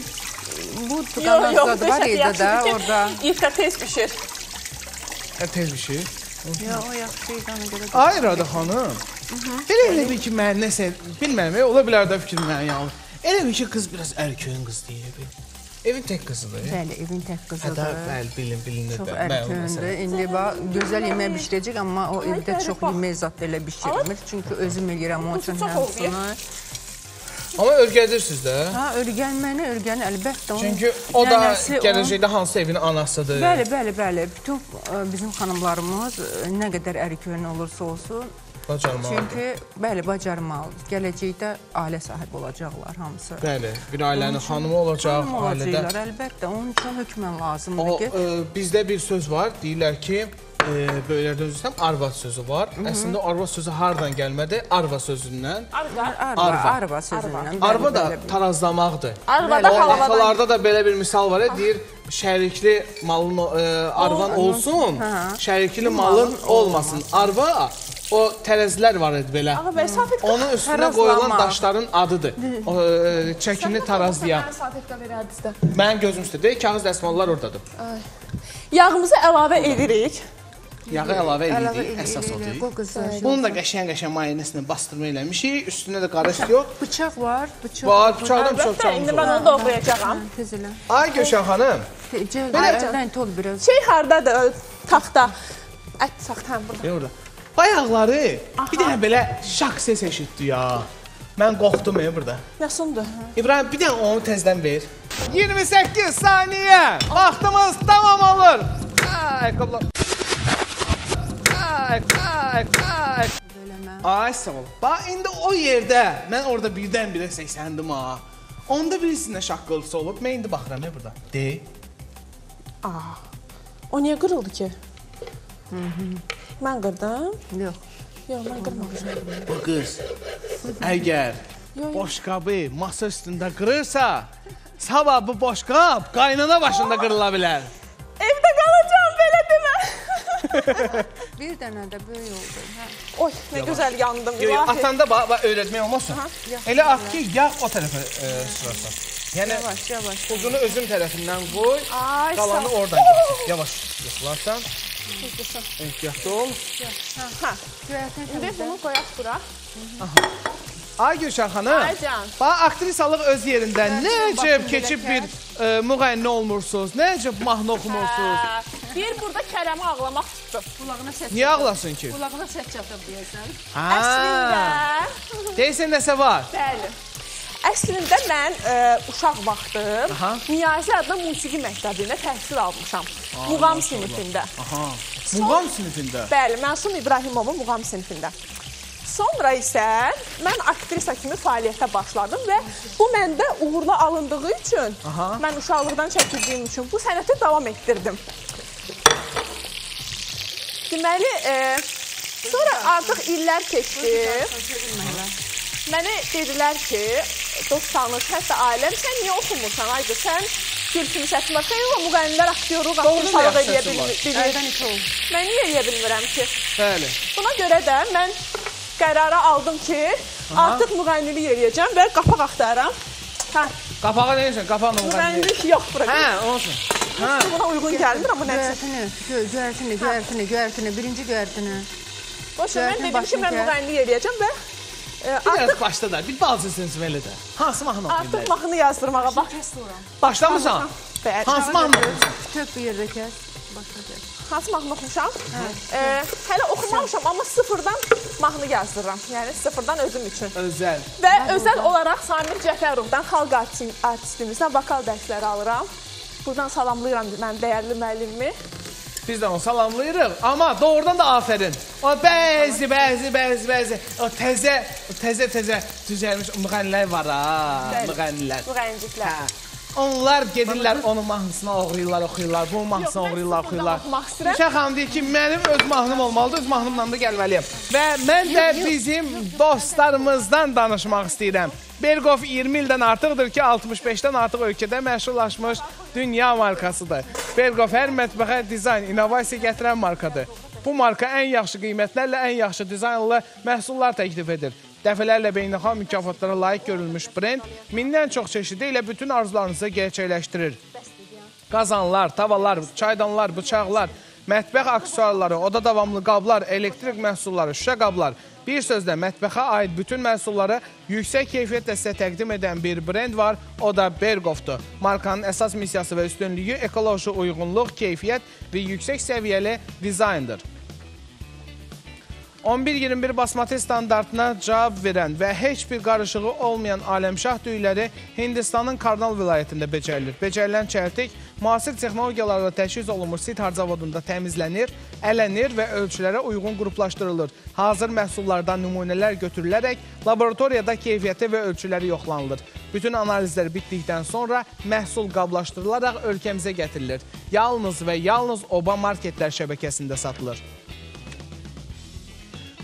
Speaker 5: bu zadı
Speaker 6: döş
Speaker 5: var idi də orada.
Speaker 6: İlkə tez pişir.
Speaker 1: Hə, tez bir şey.
Speaker 5: Ya o yaxşı idi ona görə.
Speaker 1: Ay Rada xanım. Elə elə bir ki, mən nəsə bilmirəm, e, ola bilər də fikrim mənim yanlış. Elə bir ki, qız biraz ərköyün qız deyir. Evin tək qızıdır.
Speaker 5: Bəli, evin tək
Speaker 1: Hətta
Speaker 5: qızıdır.
Speaker 1: bəli, bilin, bilinir
Speaker 5: Çox
Speaker 1: də.
Speaker 5: ərköyündür.
Speaker 1: məsələ.
Speaker 5: İndi bax, gözəl yemək bişirəcək, amma o evdə çox yemək zad elə bişirmir. Çünki özüm eləyirəm onun üçün
Speaker 6: çox
Speaker 5: hamısını.
Speaker 1: Amma örgədirsiniz də.
Speaker 5: Ha, örgənməni, örgəni əlbəttə.
Speaker 1: Çünki o da gələcəkdə hansı evin anasıdır.
Speaker 5: Bəli, bəli, bəli. Bütün ə, bizim xanımlarımız ə, nə qədər ərköyün olursa olsun,
Speaker 1: Bacarmalıdır.
Speaker 5: çünki bəli, bacarmalıdır. Gələcəkdə ailə sahibi olacaqlar hamısı.
Speaker 1: Bəli, bir ailənin xanımı olacaq,
Speaker 5: Xanım
Speaker 1: ailədə.
Speaker 5: olacaqlar, əlbəttə. Onun üçün hökmən lazımdır
Speaker 1: O
Speaker 5: ki,
Speaker 1: e, bizdə bir söz var, deyirlər ki, e, böylərdə özürsəm arvad sözü var. Əslində arvad sözü hardan gəlmədi? Arva sözündən.
Speaker 6: Arqa.
Speaker 5: arva,
Speaker 1: Arva.
Speaker 5: arva sözündən.
Speaker 1: Arva da tarazlamaqdır.
Speaker 6: Arvada
Speaker 1: O
Speaker 6: havadan.
Speaker 1: atalarda da belə bir misal var, deyir şərikli malın e, arvan olsun,
Speaker 5: Hə.
Speaker 1: şərikli malın olmasın. Arva o tərəzilər var idi belə.
Speaker 6: Ağa bəy, Safet
Speaker 1: Onun üstünə qoyulan daşların adıdır. O e, çəkini tarazlayan.
Speaker 6: Mənə Safetka verərdiz də.
Speaker 1: Mənim gözüm üstə deyil, kağız dəsmallar ordadır.
Speaker 6: Yağımızı əlavə edirik.
Speaker 1: Yağı əlavə edirik, əsas odur.
Speaker 5: elə- qoy qızlar.
Speaker 1: Bunu da qəşəng-qəşəng mayonezlə bastırma eləmişik. Üstünə də qara istiot.
Speaker 5: Bıçaq var, bıçaq.
Speaker 1: Var, bıçaqdan çox
Speaker 6: Əlbəttə, indi
Speaker 1: çoxumuz
Speaker 6: mən onu doğrayacağam.
Speaker 5: Elə.
Speaker 1: Ay Gülşən xanım,
Speaker 5: Cəld, əldən tol biraz.
Speaker 6: Şey hardadır? Taxta. Ət taxt həm burada.
Speaker 1: Deyə orada. Bayaqları bir dənə belə şak ses eşitdi ya. Mən qorxdum ya burada.
Speaker 6: Nəsundur?
Speaker 1: İbrahim bir dənə onu təzədən ver. 28 saniyə. Vaxtımız tamam olur. Ay, qabla. Ay, ay, ay.
Speaker 5: Eləmə.
Speaker 1: Ay sağ ol. Bax indi o yerdə mən orada birdən-birə səsləndim ha. Onda birisində şaqqıltısı olub. Mən indi baxıram ya burada. De.
Speaker 6: O niyə qırıldı ki? Mən qırdım.
Speaker 5: Yox.
Speaker 6: Yox, mən qırmamışam.
Speaker 1: Bu qız əgər boşqabı masa üstündə qırırsa, sabah bu boşqab qaynana başında qırıla bilər.
Speaker 6: Evdə qalacağam belə demə.
Speaker 5: Bir dənə də böyük oldu. Hə.
Speaker 6: Oy, nə gözəl yandım.
Speaker 1: Yo, yo, atanda bax, bax öyrətmək olmasın.
Speaker 6: Aha.
Speaker 1: Elə at ki, yağ o tərəfə e, sürəsən. Yəni
Speaker 5: Yavaş, yavaş.
Speaker 1: uzunu özün tərəfindən qoy,
Speaker 6: Ay,
Speaker 1: qalanı
Speaker 6: sağ
Speaker 1: oradan gətir. Yavaş yıxılarsan. Ehtiyatlı ol.
Speaker 6: Hə,
Speaker 5: Göyərtən
Speaker 6: indi bunu qoyaq bura.
Speaker 1: Ay Gülşən xanım.
Speaker 6: Ay can.
Speaker 1: Bax aktrisalıq öz yerində necə keçib bir e, müğənni olmursunuz, necə mahnı oxumursunuz.
Speaker 6: Bir burada Kərəmi ağlamaq tutdu.
Speaker 5: Qulağına səs.
Speaker 1: Niyə ağlasın ki?
Speaker 5: Qulağına səs çatıb deyəsən.
Speaker 6: Əslində.
Speaker 1: Deyirsən nəsə var?
Speaker 6: bəli. Əslində mən ə, uşaq vaxtı
Speaker 1: Aha.
Speaker 6: Niyazi adlı musiqi məktəbində təhsil almışam. Muğam sinifində.
Speaker 1: Aha. Muğam sinifində.
Speaker 6: Bəli, Məsum İbrahimovun muğam sinifində. Sonra isə mən aktrisa kimi fəaliyyətə başladım və bu məndə uğurlu alındığı üçün,
Speaker 1: Aha.
Speaker 6: mən uşaqlıqdan çəkildiyim üçün bu sənəti davam etdirdim. Deməli, e, sonra artıq illər keçdi. Mənə dedilər ki, dost tanış, hətta ailəm, sən niyə oxumursan? Aydı, sən Gülsüm Sətməxeyova müğənnilər aktyoru,
Speaker 1: yaxşı
Speaker 6: edə bilir. Mən niyə edə bilmirəm ki?
Speaker 1: Bəli.
Speaker 6: Buna görə də mən qərara aldım ki, artıq müğənnilik eləyəcəm və qapaq axtarıram. Hə,
Speaker 1: Qapağı neyirsən? Qapağını müğənni.
Speaker 6: müğənnilik yox bura.
Speaker 1: Hə, olsun. Hə.
Speaker 6: Buna uyğun gəlmir amma nəsə.
Speaker 5: Göyərtini, gö- göyərtini, göyərtini, birinci göyərtini.
Speaker 6: Boş ver, mən dedim ki, mən müğənnilik eləyəcəm və e,
Speaker 1: Bir
Speaker 6: artıq
Speaker 1: başda da, bir balaca sözüm elə də. Hansı mahnı
Speaker 6: artıq
Speaker 1: oxuyurlar?
Speaker 6: mahnı yazdırmağa bax.
Speaker 1: Başlamısan?
Speaker 6: Bəli.
Speaker 1: Hansı mahnı oxuyursan?
Speaker 5: Tök bir yerdə kəs. Gəl.
Speaker 6: Hansı mahnı oxumuşam? E, hələ oxumamışam, amma sıfırdan mahnı yazdırıram. Yəni sıfırdan özüm üçün.
Speaker 1: Özəl.
Speaker 6: Və özəl olaraq Samir Cəfərovdan xalq artisti- artistimizdən vokal dərsləri alıram. Buradan salamlayıram mən dəyərli müəllimimi.
Speaker 1: Biz də onu salamlayırıq, amma doğrudan da afərin. O bəzi, bəzi, bəzi, bəzi o təzə, təzə təzə düzəlmiş müğənnilər var ha, müğənnilər.
Speaker 6: Müğənciklər.
Speaker 1: Hə. Onlar gedirlər onun mahnısını oxuyurlar, oxuyurlar, bu mahnısını
Speaker 6: mən
Speaker 1: oxuyurlar. Gülşən xanım deyir ki, mənim öz mahnım olmalıdır, öz mahnımla da gəlməliyəm. Və mən də bizim dostlarımızdan danışmaq istəyirəm. Bergov 20 ildən artıqdır ki, 65-dən artıq ölkədə məşhurlaşmış dünya markasıdır. Bergov hər mətbəxə dizayn, innovasiya gətirən markadır. Bu marka ən yaxşı qiymətlərlə ən yaxşı dizaynlı məhsullar təklif edir. Dəfələrlə beynəlxalq mükafatlara layiq görülmüş brend mindən çox çeşidi ilə bütün arzularınızı gerçəkləşdirir. Qazanlar, tavalar, çaydanlar, bıçaqlar, mətbəx aksesuarları, oda davamlı qablar, elektrik məhsulları, şüşə qablar, bir sözlə mətbəxə aid bütün məhsulları yüksək keyfiyyətlə sizə təqdim edən bir brend var, o da Bergovdur. Markanın əsas missiyası və üstünlüyü ekoloji uyğunluq, keyfiyyət və yüksək səviyyəli dizayndır. 11-21 basmati standartına cavab verən və heç bir qarışığı olmayan aləmşah düyləri Hindistanın Karnal vilayətində becərilir. Becərilən çəltik müasir texnologiyalarla təchiz olunmuş sit zavodunda təmizlənir, ələnir və ölçülərə uyğun qruplaşdırılır. Hazır məhsullardan nümunələr götürülərək laboratoriyada keyfiyyəti və ölçüləri yoxlanılır. Bütün analizlər bitdikdən sonra məhsul qablaşdırılaraq ölkəmizə gətirilir. Yalnız və yalnız Oba marketlər şəbəkəsində satılır.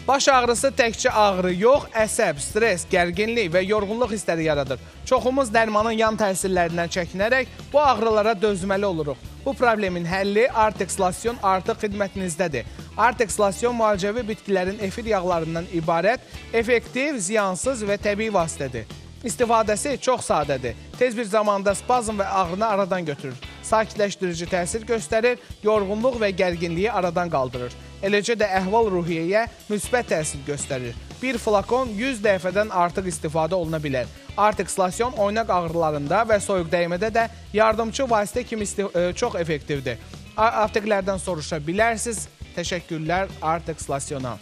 Speaker 1: Baş ağrısı təkcə ağrı yox, əsəb, stres, gərginlik və yorğunluq hissləri yaradır. Çoxumuz dərmanın yan təsirlərindən çəkinərək bu ağrılara dözməli oluruq. Bu problemin həlli Artexlasyon artıq xidmətinizdədir. Artexlasyon müalicəvi bitkilərin efir yağlarından ibarət, effektiv, ziyansız və təbii vasitədir. İstifadəsi çox sadədir. Tez bir zamanda spazm və ağrını aradan götürür. Sakitləşdirici təsir göstərir, yorğunluq və gərginliyi aradan qaldırır. Eləcə də əhval-ruhiyyəyə müsbət təsir göstərir. Bir flakon 100 dəfədən artıq istifadə oluna bilər. Artexlasyon oynaq ağrılarında və soyuq dəymədə də yardımçı vasitə kimi e, çox effektivdir. Apteklərdən soruşa bilərsiniz. Təşəkkürlər Artexlasyona.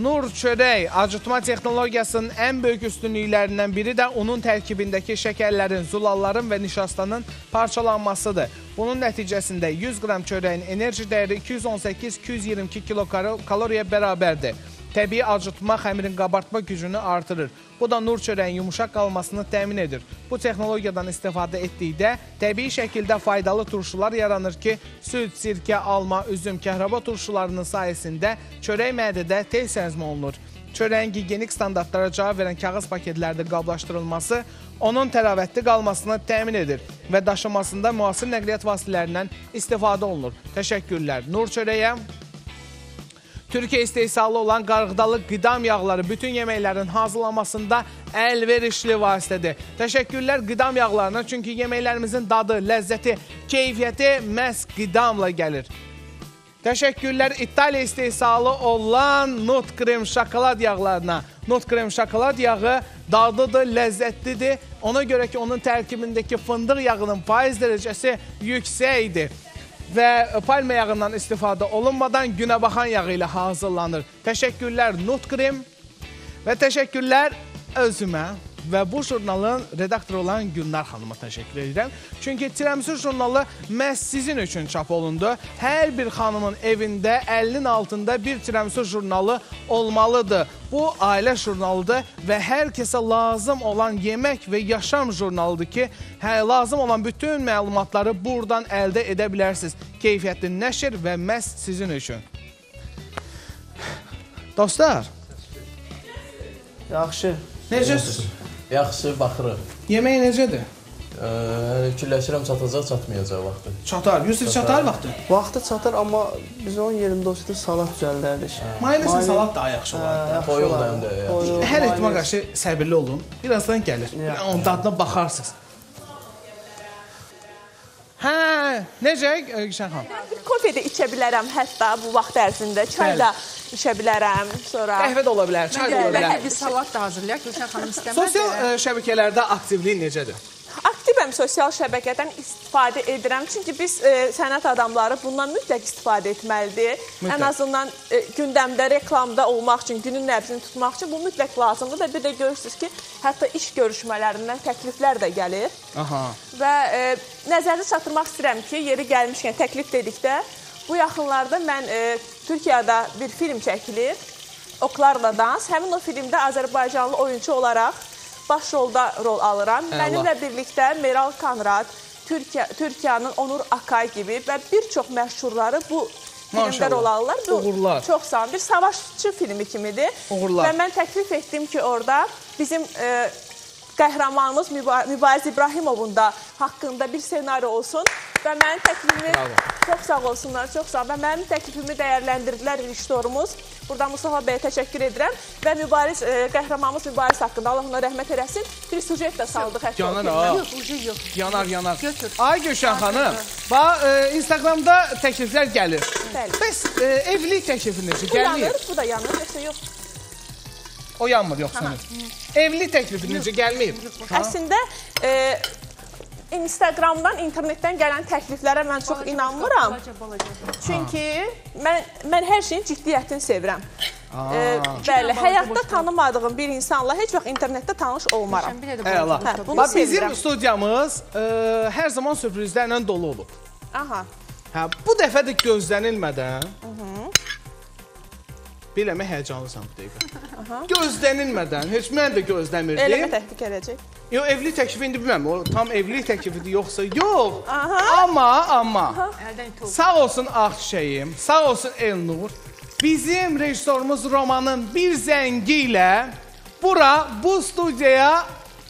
Speaker 1: Nur çörək acıtma texnologiyasının ən böyük üstünlüklərindən biri də onun tərkibindəki şəkərlərin, zulalların və nişastanın parçalanmasıdır. Bunun nəticəsində 100 qram çörəyin enerji dəyəri 218-222 kilokaloriya bərabərdir. Təbii acıtma xəmirin qabartma gücünü artırır. Bu da nur çörəyin yumuşaq qalmasını təmin edir. Bu texnologiyadan istifadə etdikdə təbii şəkildə faydalı turşular yaranır ki, süd, sirkə, alma, üzüm, kəhraba turşularının sayəsində çörək mədədə tez həzm olunur. Çörəyin gigiyenik standartlara cavab verən kağız paketlərdə qablaşdırılması onun təravətli qalmasını təmin edir və daşımasında müasir nəqliyyat vasitələrindən istifadə olunur. Təşəkkürlər. Nur çörəyə Türkiyə istehsalı olan qarğıdalı qidam yağları bütün yeməklərin hazırlanmasında əlverişli vasitədir. Təşəkkürlər qidam yağlarına, çünki yeməklərimizin dadı, ləzzəti, keyfiyyəti məhz qidamla gəlir. Təşəkkürlər İtaliya istehsalı olan Nut krem şokolad yağlarına. Nut krem şokolad yağı dadlıdır, ləzzətlidir. Ona görə ki, onun tərkibindəki fındıq yağının faiz dərəcəsi yüksəkdir və palma yağından istifadə olunmadan günəbaxan yağı ilə hazırlanır. Təşəkkürlər Nut krem və təşəkkürlər və bu jurnalın redaktoru olan Gülnar xanıma təşəkkür edirəm. Çünki Tiramisu jurnalı məhz sizin üçün çap olundu. Hər bir xanımın evində 50-nin altında bir Tiramisu jurnalı olmalıdır. Bu ailə jurnalıdır və hər kəsə lazım olan yemək və yaşam jurnalıdır ki, hə, lazım olan bütün məlumatları buradan əldə edə bilərsiniz. Keyfiyyətli nəşr və məhz sizin üçün. Dostlar,
Speaker 4: Yaxşı.
Speaker 1: necəsiz?
Speaker 2: Yaxşı baxırıq.
Speaker 1: Yemək necədir?
Speaker 2: Ə, Fikirləşirəm çatacaq, çatmayacaq vaxtı.
Speaker 1: Çatar. Yusuf çatar vaxtı.
Speaker 4: Vaxtı çatır, amma biz onun yerində olsaydı salat düzəldərdik.
Speaker 1: Mayonezlə
Speaker 4: Mayonez-
Speaker 1: salat daha yaxşı olar.
Speaker 4: yaxşı
Speaker 2: Toyuq
Speaker 4: olardı.
Speaker 2: da həm də.
Speaker 4: Toyuq,
Speaker 1: Hər ehtimala
Speaker 4: mayonez.
Speaker 1: qarşı səbirli olun. Birazdan gəlir.
Speaker 4: Yaxşı.
Speaker 1: Onun dadına baxarsınız. Hə, necə Gülşən xanım?
Speaker 6: Kofe də içə bilərəm hətta bu vaxt ərzində. Çay da içə bilərəm. Sonra
Speaker 1: Qəhvə də ola bilər, çay da ola
Speaker 5: Bəlkə
Speaker 1: bilər.
Speaker 5: bir salat da hazırlayaq. Gülşən xanım istəməz.
Speaker 1: Sosial ə, şəbəkələrdə aktivlik necədir?
Speaker 6: Aktivəm sosial şəbəkədən istifadə edirəm. Çünki biz e, sənət adamları bundan mütləq istifadə etməlidir.
Speaker 1: Mütləq.
Speaker 6: Ən azından e, gündəmdə, reklamda olmaq üçün, günün nəbzini tutmaq üçün bu mütləq lazımdır və bir də görürsüz ki, hətta iş görüşmələrindən təkliflər də gəlir.
Speaker 1: Aha.
Speaker 6: Və e, nəzərdə çatdırmaq istəyirəm ki, yeri gəlmişkən təklif dedikdə, bu yaxınlarda mən e, Türkiyədə bir film çəkilir. Oklarla dans. Həmin o filmdə Azərbaycanlı oyunçu olaraq baş rolda rol alıram.
Speaker 1: Əla.
Speaker 6: Mənimlə birlikdə Meral Konrad, Türkiyə Türkiyənin Onur Akay kimi və bir çox məşhurları bu filmdə
Speaker 1: Maşallah.
Speaker 6: rol alırlar. Bu
Speaker 1: Uğurlar.
Speaker 6: Çox sağ. Bir savaşçı filmi kimidir.
Speaker 1: Uğurlar.
Speaker 6: Və mən təklif etdim ki, orada bizim e, qəhrəmanımız Müba- Mübariz İbrahimovun da haqqında bir ssenari olsun və mənim təklifimi
Speaker 1: Bravo.
Speaker 6: çox sağ olsunlar, çox sağ və mənim təklifimi dəyərləndirdilər rejissorumuz. Burada Mustafa bəyə təşəkkür edirəm və Mübariz e, qəhrəmanımız Mübariz haqqında Allah ona rəhmət eləsin. Bir sujet də saldıq hətta.
Speaker 1: Yanar ha.
Speaker 5: Yox, ucu yox.
Speaker 1: Yanar, yanar.
Speaker 5: Götür.
Speaker 1: Ay Gülşən xanım, bax e, Instagramda təkliflər gəlir.
Speaker 6: Bəli.
Speaker 1: Bəs e, evlilik təklifi necə?
Speaker 6: Bu yanır, bu da yanır, yoxsa yox.
Speaker 1: O yanmır yoxsa. Evlilik təklifi necə gəlmir?
Speaker 6: Əslində e, Instagramdan, internetdən gələn təkliflərə mən çox inanmıram.
Speaker 5: Balaca, balaca.
Speaker 6: Çünki mən mən hər şeyin ciddiyyətini sevirəm. E, bəli, həyatda tanımadığım bir insanla heç vaxt internetdə tanış olmaram.
Speaker 1: Əla.
Speaker 5: balaca.
Speaker 6: Hə,
Speaker 1: Bax bizim studiyamız e, hər zaman sürprizlərlə dolu olub.
Speaker 6: Aha.
Speaker 1: Hə, bu dəfə də gözlənilmədən. Biləmə həyəcanlısan bu dəqiqə. Gözlənilmədən, heç mən də
Speaker 6: Eləmə
Speaker 1: gözləmirdim.
Speaker 6: təhdid edəcək.
Speaker 1: Yox, evlilik təklifi indi bilmirəm, o tam evlilik təklifidir yoxsa yox.
Speaker 6: Aha.
Speaker 1: Amma, amma
Speaker 5: tovuz.
Speaker 1: sağ olsun Ağçəyim, sağ olsun Elnur. Bizim rejissorumuz Romanın bir zəngi ilə bura bu studiyaya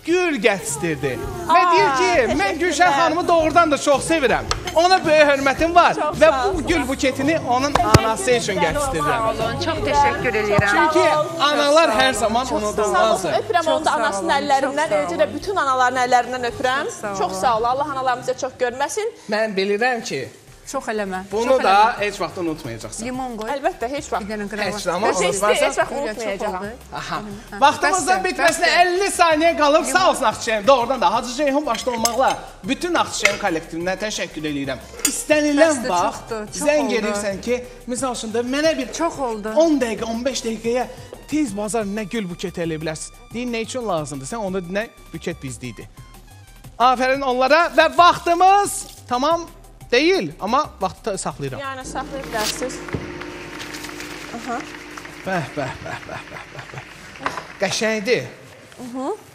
Speaker 1: gül gətirdi. Və deyir ki, mən. Gülşən xanımı doğrudan da çox sevirəm. Ona böyük hörmətim var və bu gül buketini onun anası üçün gətirdirəm.
Speaker 5: Olun, çox təşəkkür edirəm.
Speaker 1: Çünki analar hər zaman unudulmazdır.
Speaker 6: öpürəm onu da
Speaker 5: sağ
Speaker 6: anasının əllərindən, eləcə də bütün anaların əllərindən öpürəm. Çox sağ ol. Allah analarımıza çox görməsin.
Speaker 1: Mən bilirəm ki,
Speaker 5: Çox eləmə.
Speaker 1: Bunu
Speaker 5: çox
Speaker 1: da
Speaker 5: eləmə.
Speaker 1: heç vaxt unutmayacaqsan.
Speaker 5: limon qoy.
Speaker 6: Əlbəttə, heç vaxt.
Speaker 5: Bir dənə qırava.
Speaker 1: Heç zaman unutmazsan.
Speaker 6: heç vaxt unutmayacağam.
Speaker 1: Aha. Vaxtımızın bitməsinə
Speaker 5: bəsdir.
Speaker 1: 50 saniyə qalıb. Sağ olsun Axçayım. Doğrudan da Hacı Ceyhun başda olmaqla bütün Axçayım kollektivinə təşəkkür edirəm. İstənilən vaxt zəng edirsən ki, misal üçün də mənə bir
Speaker 5: Çox oldu.
Speaker 1: 10 dəqiqə, 15 dəqiqəyə tez bazar nə gül buket elə bilərsən. Deyin nə üçün lazımdır? Sən onda nə buket bizdə idi. Afərin onlara və vaxtımız tamam deyil, amma vaxtı saxlayıram.
Speaker 6: Yəni saxlaya bilərsiniz.
Speaker 1: Bəh, bəh, bəh, bəh, bəh, bəh, bəh. Qəşəngdir.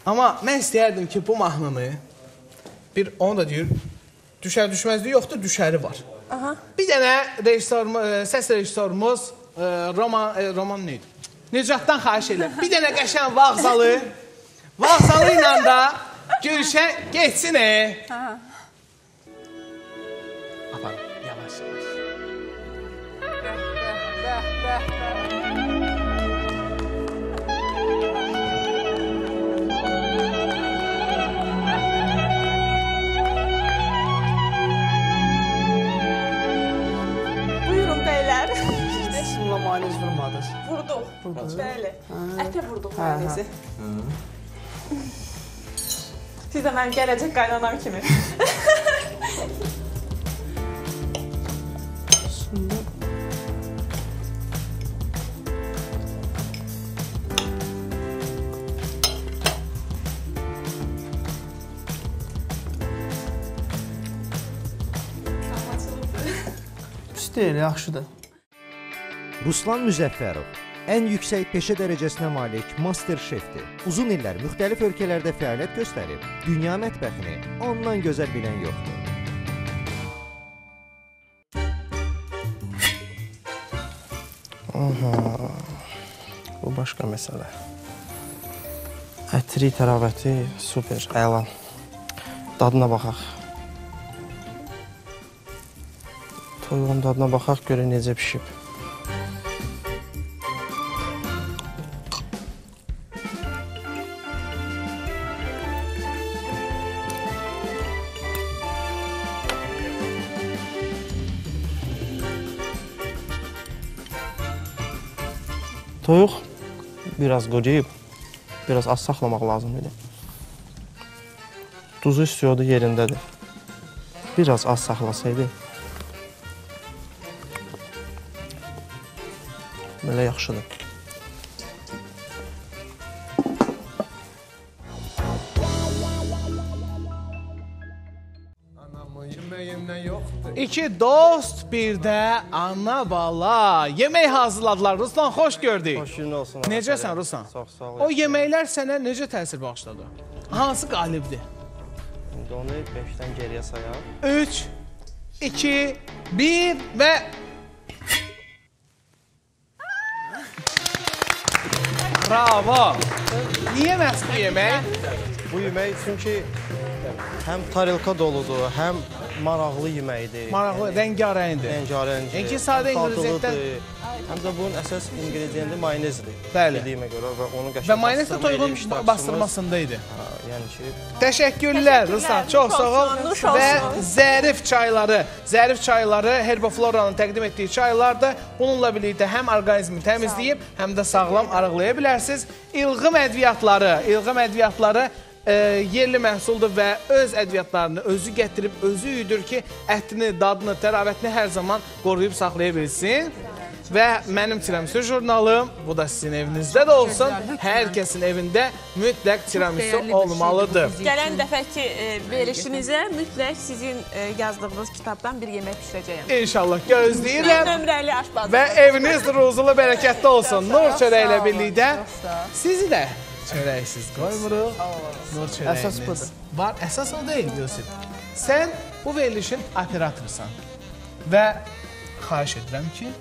Speaker 1: Amma mən istəyərdim ki, bu mahnını bir onu da deyir, düşər düşməzliyi yoxdur, düşəri var.
Speaker 6: Aha.
Speaker 1: Bir dənə rejissorumuz, e, səs rejissorumuz e, Roman e, Roman nə idi? Necatdan xahiş edirəm. Bir dənə qəşəng vağzalı. Vağzalı ilə də görüşə getsin. E. Aparın, yavaş yavaş.
Speaker 6: Buyurun beylər.
Speaker 4: Sizimlə mayonez vurmadınız.
Speaker 6: Vurduq. Bəli. Ətə vurduq mayonezi. Siz də mənim gələcək qaynanam kimi.
Speaker 4: deyil, yaxşıdır.
Speaker 8: Ruslan Müzəffərov ən yüksək peşə dərəcəsinə malik master şefdir. Uzun illər müxtəlif ölkələrdə fəaliyyət göstərib, dünya mətbəxini ondan gözəl bilən yoxdur.
Speaker 7: Bu başqa məsələ. Ətri, təravəti super, əla. Dadına baxaq. Toyuğun dadına baxaq, görək necə pişib. Toyuq biraz qocayıb, biraz az saxlamaq lazım idi. Duzu istiyordu yerindədir. Biraz az saxlasaydı belə yaxşıdır.
Speaker 1: İki dost, bir də ana bala. Yemək hazırladılar. Ruslan, xoş gördük.
Speaker 7: Xoş gün olsun.
Speaker 1: Necəsən Ruslan?
Speaker 7: Çox sağ ol.
Speaker 1: O yeməklər sənə necə təsir bağışladı? Hansı qalibdir?
Speaker 7: İndi onu 5-dən geriyə sayaq.
Speaker 1: 3 2 1 və Bravo. Niyə məhz bu yemək?
Speaker 7: Bu yemək çünki həm tarilka doludur, həm maraqlı yeməkdir.
Speaker 1: Maraqlı, rəngarəngdir.
Speaker 7: Rəngarəng.
Speaker 1: Yəni ki, sadə inqrediyentdən-
Speaker 7: Həm də bunun əsas inqrediyenti mayonezdir.
Speaker 1: Bəli.
Speaker 7: Bildiyimə görə və onu qəşəng
Speaker 1: Və mayonez də toyuğun bastırmasında idi.
Speaker 7: Ha, Yəni ki,
Speaker 1: Təşəkkürlər Ruslan, çox sağ ol. Və zərif çayları, zərif çayları Herbofloranın təqdim etdiyi çaylardır. Bununla birlikdə həm orqanizmi təmizləyib, həm də sağlam arıqlaya bilərsiniz. İlğim ədviyyatları, ilğim ədviyyatları e, yerli məhsuldur və öz ədviyyatlarını özü gətirib, özü üyüdür ki, ətini, dadını, təravətini hər zaman qoruyub saxlaya bilsin. Və mənim tiramisu jurnalım, bu da sizin evinizdə də olsun. Hər kəsin evində mütləq tiramisu olmalıdır.
Speaker 6: Gələn dəfəki e, verilişinizə mütləq sizin e, yazdığınız kitabdan bir yemək bişirəcəyəm.
Speaker 1: İnşallah gözləyirəm.
Speaker 6: Nömrəli aşbaz.
Speaker 1: Və eviniz ruzulu, bərəkətli olsun. Nur çörəklə birlikdə sizi də çörəksiz qoymuruq. Nur çörəyiniz.
Speaker 4: Əsas budur.
Speaker 1: Var, əsas o deyil Yusif. Sən bu verilişin operatorsan. Və xahiş edirəm ki,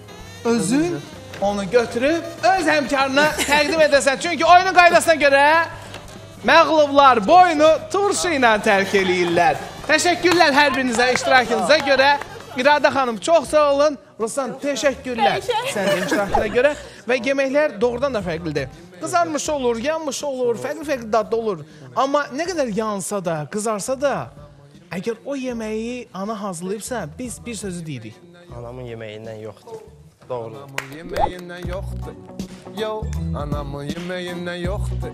Speaker 1: özün onu götürüb öz həmkarına təqdim edəsən. Çünki oyunun qaydasına görə məğlublar boynu turşu ilə tərk eləyirlər. Təşəkkürlər hər birinizə iştirakınıza görə. İradə xanım çox sağ olun. Ruslan təşəkkürlər sənin iştirakına görə və yeməklər doğrudan da fərqlidir. Qızarmış olur, yanmış olur, fərqli-fərqli dadda olur. Amma nə qədər yansa da, qızarsa da Əgər o yeməyi ana hazırlayıbsa, biz bir sözü deyirik.
Speaker 7: Anamın yeməyindən yoxdur. Doğru.
Speaker 9: Anamın yemeğinden yoktu. Yo, anamın yemeğinden yoktu.